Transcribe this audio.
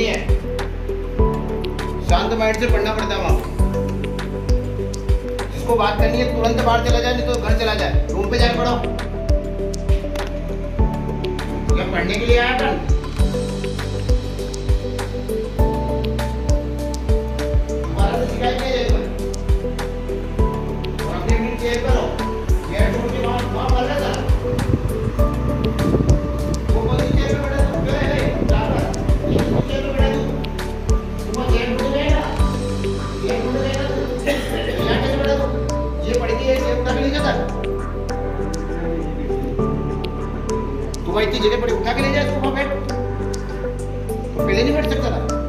नहीं है। शांत माइंड से पढ़ना पड़ता है जिसको बात करनी है, तुरंत बाहर चला जाए, नहीं तो घर चला जाए। रूम पे जाए पढ़ो क्या पढ़ने के लिए आया अपन जाता इतनी जगह पड़ी उठा के ले जाए तो पहले नहीं बैठ सकता था?